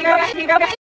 Zero, zero.